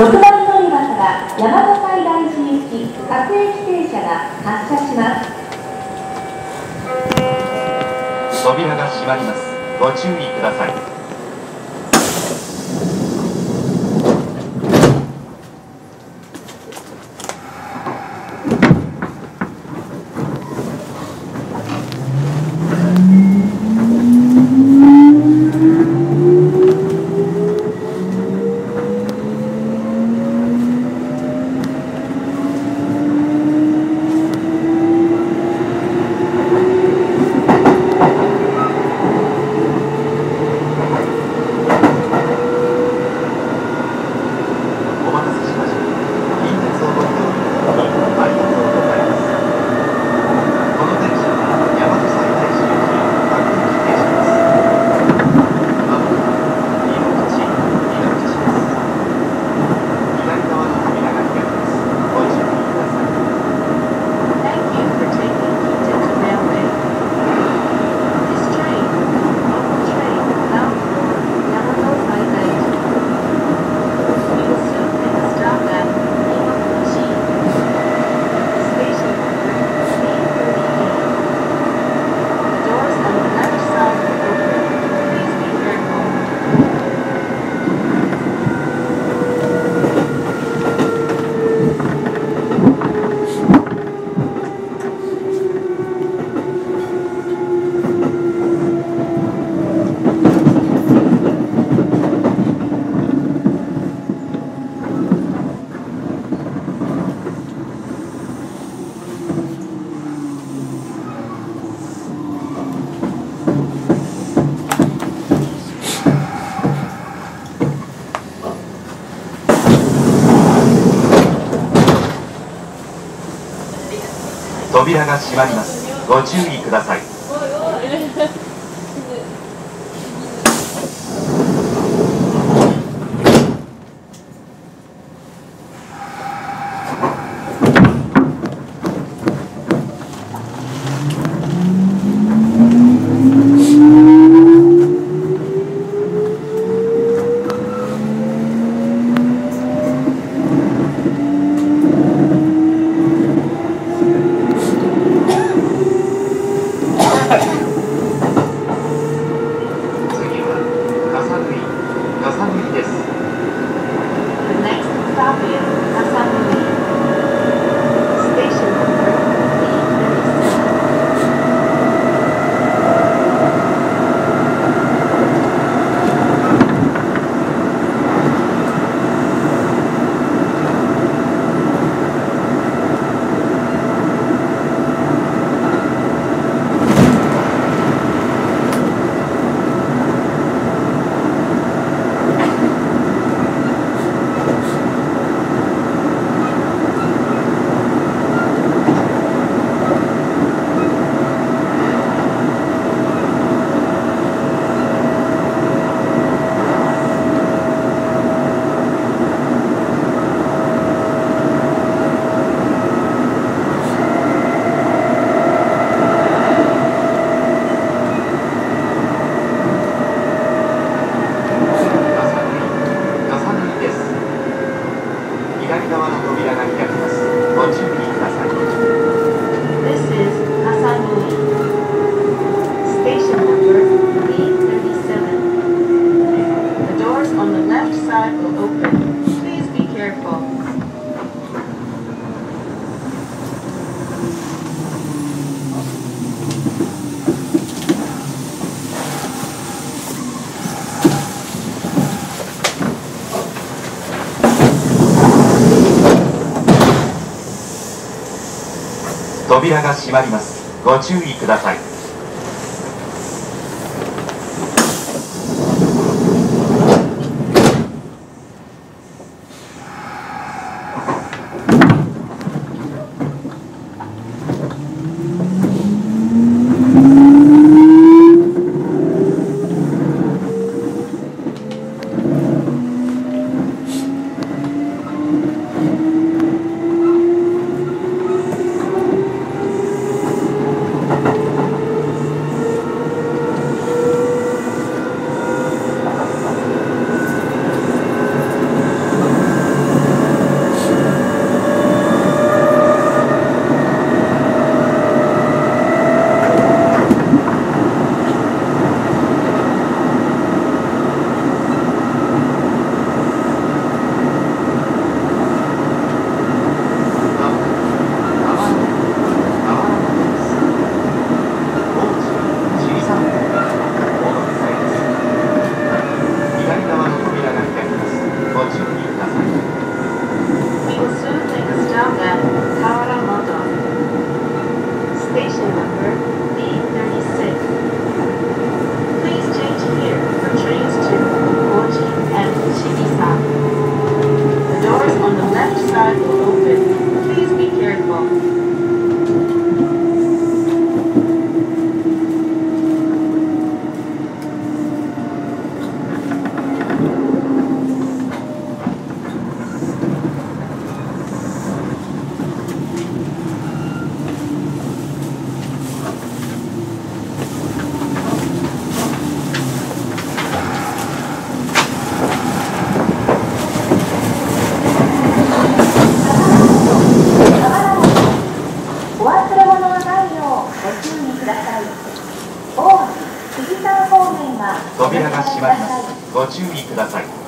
6番乗り場から大和西大寺行き各駅停車が発車します。扉が閉まります。ご注意ください。扉が閉まります。ご注意ください。扉が閉まります。ご注意ください。ご注意ください。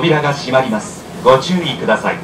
扉が閉まります。ご注意ください。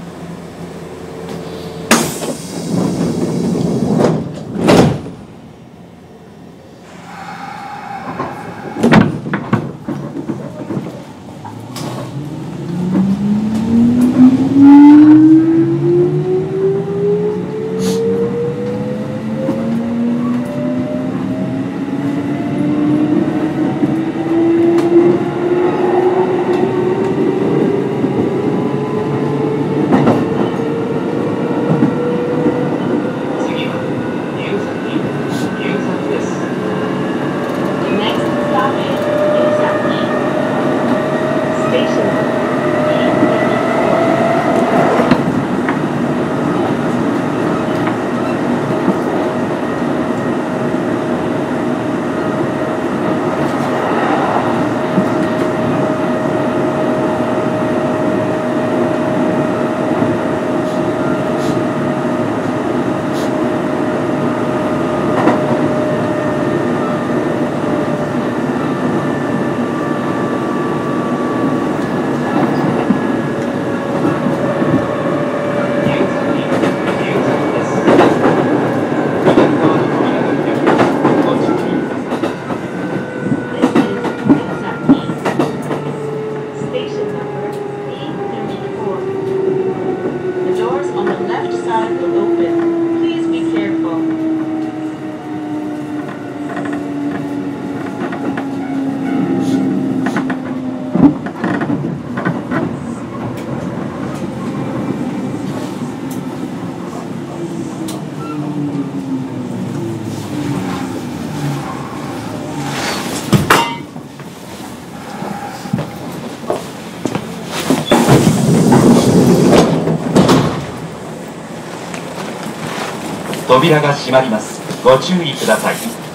扉が閉まります。ご注意ください。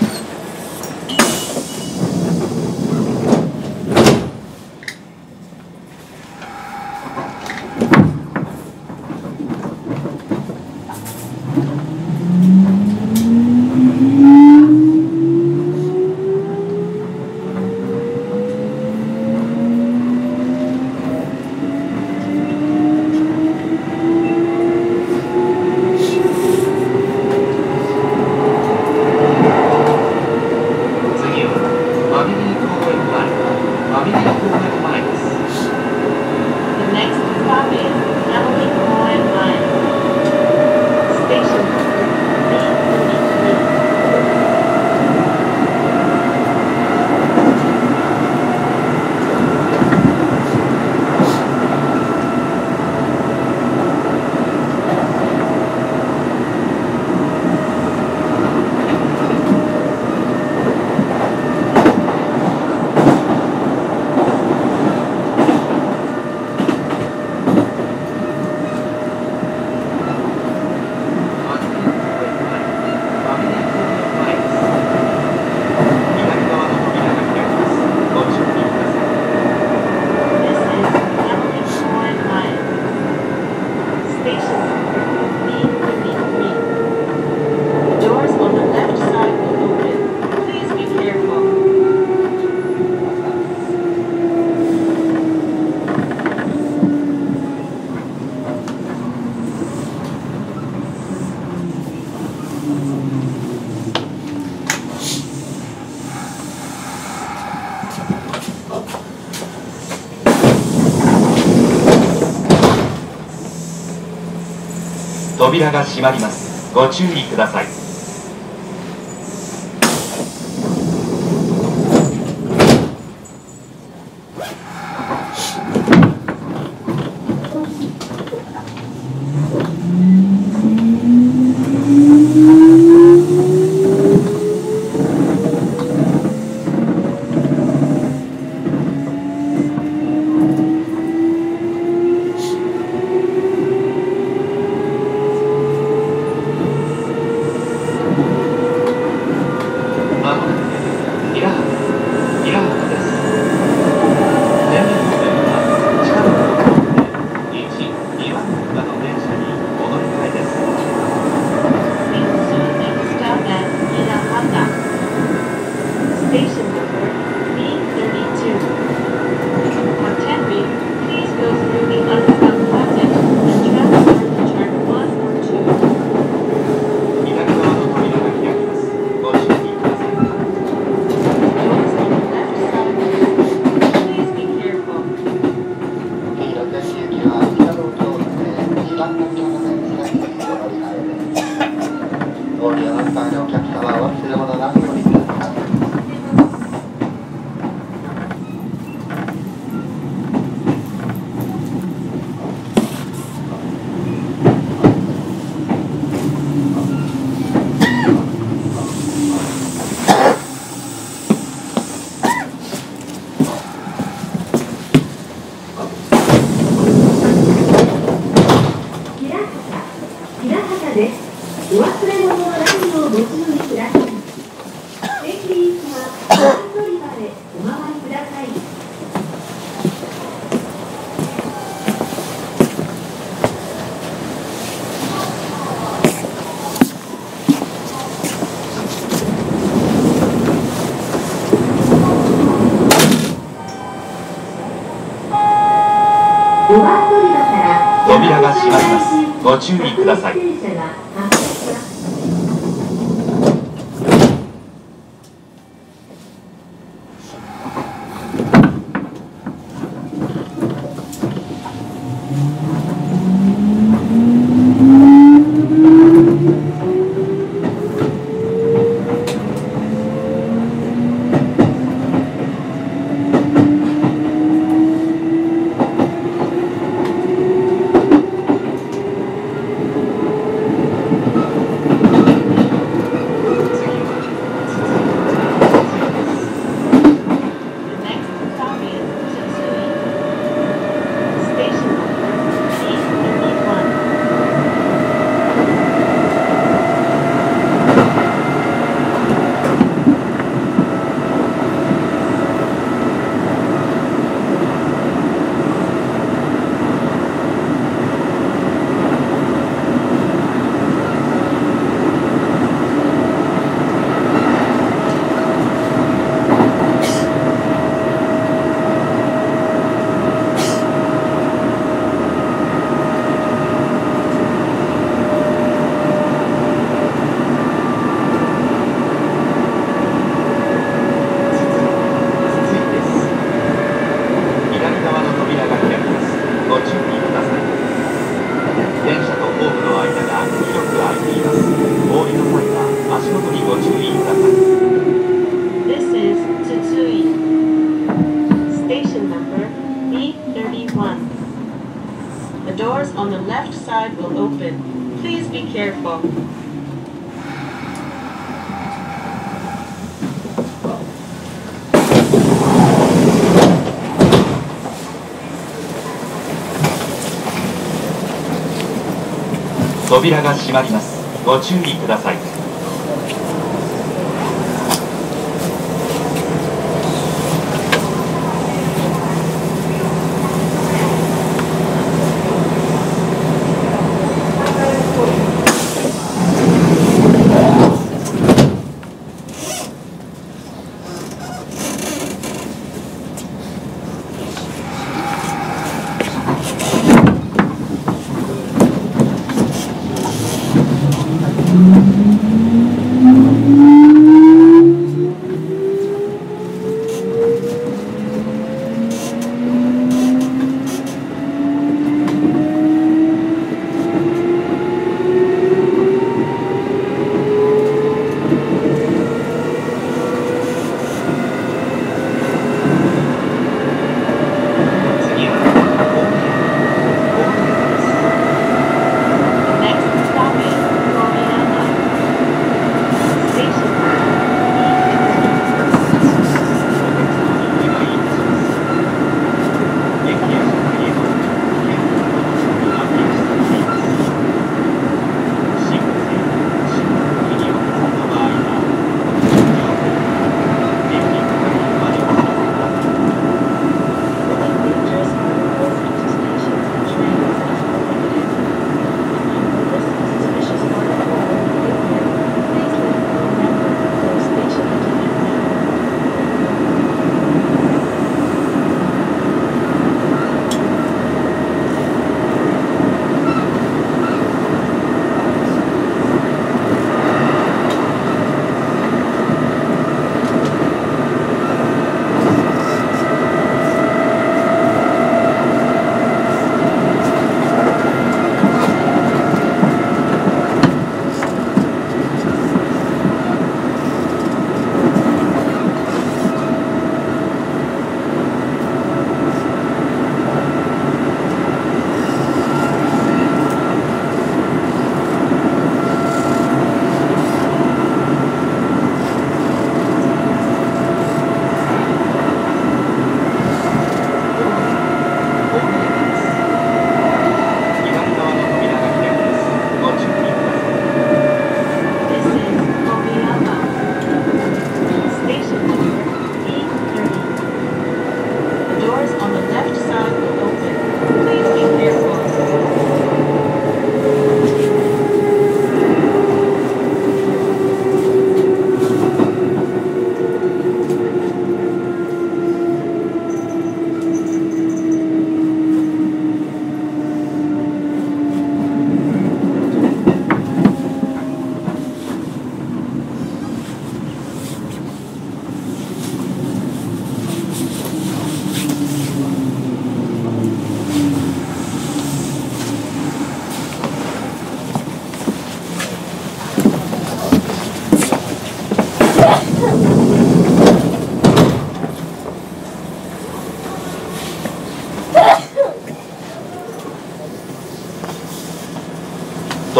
扉が閉まります。ご注意ください。ご注意ください。く。扉が閉まります。ご注意ください。扉が閉まります。ご注意ください。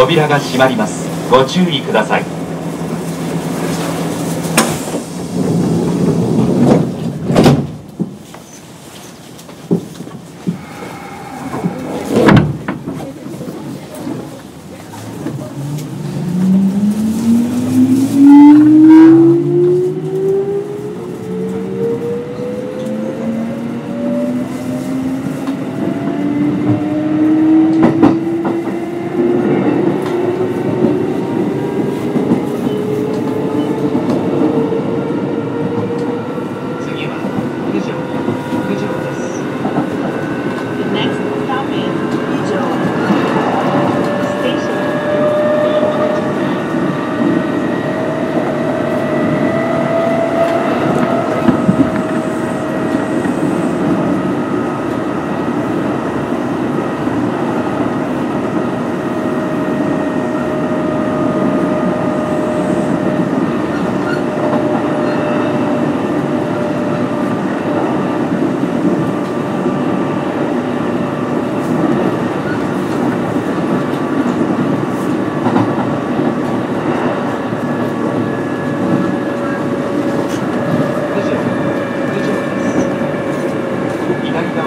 扉が閉まります。ご注意ください。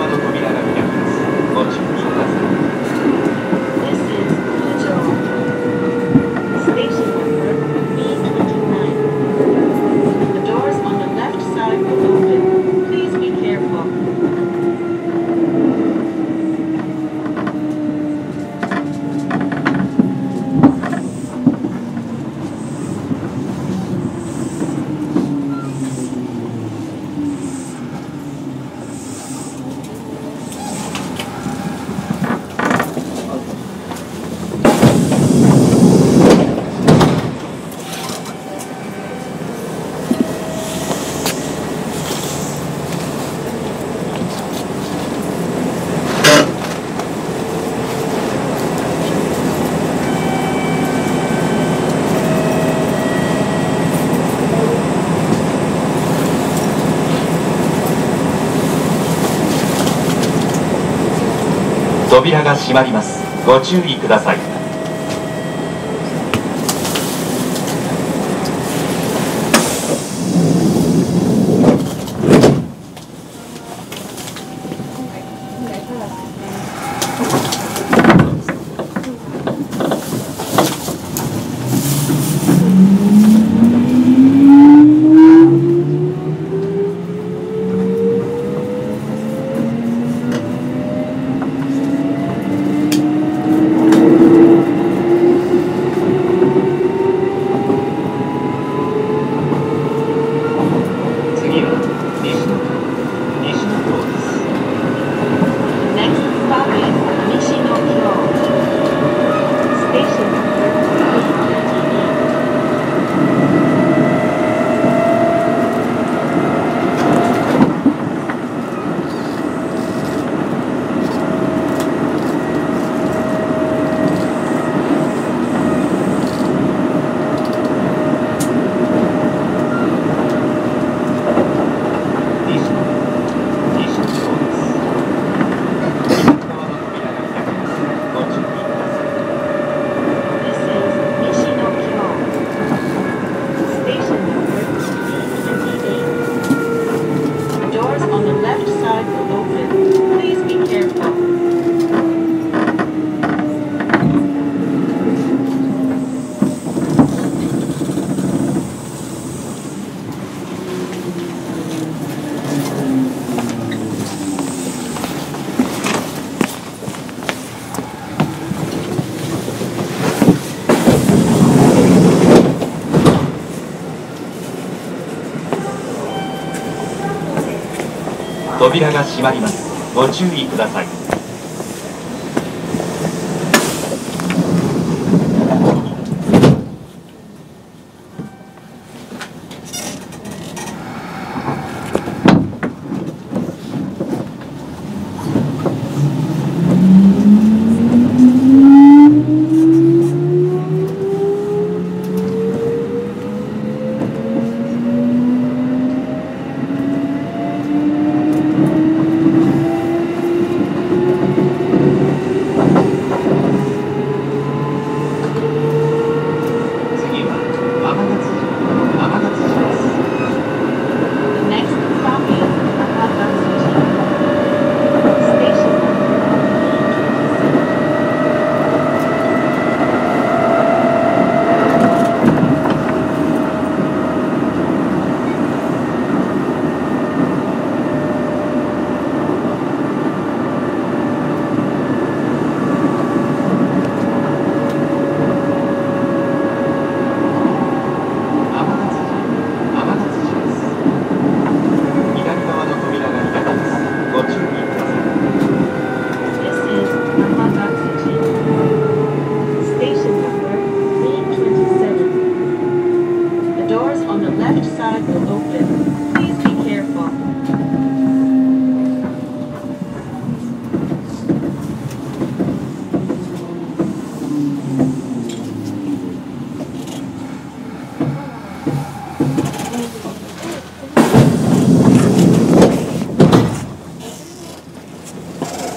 の扉が開きます。ご注意ください。扉が閉まります。ご注意ください。扉が閉まります。ご注意ください。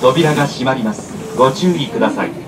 扉が閉まります。ご注意ください。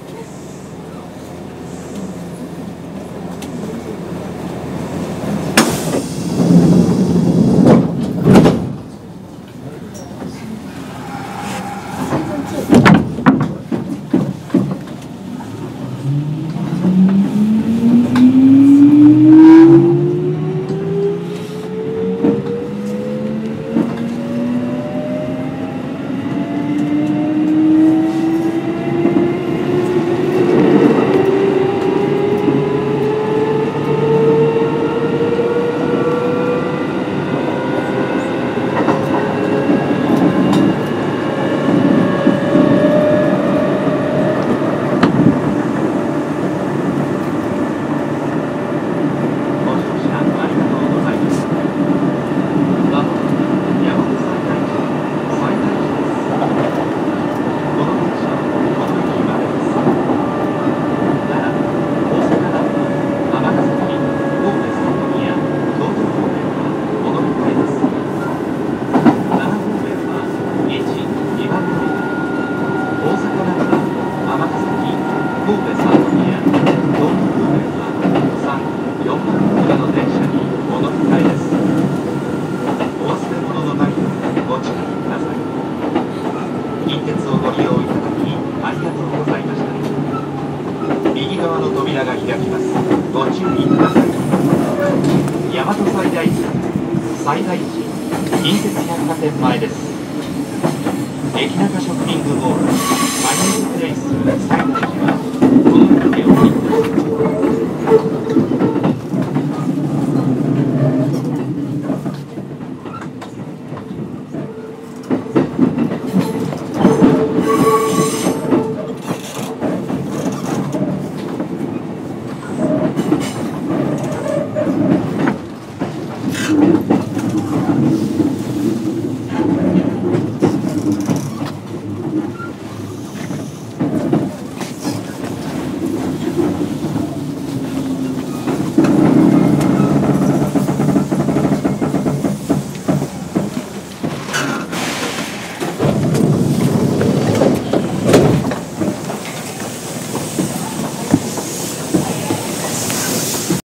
鉄百貨店前です。駅中ショッピングモールマイネスプレイス最大寺はこの駅で降りて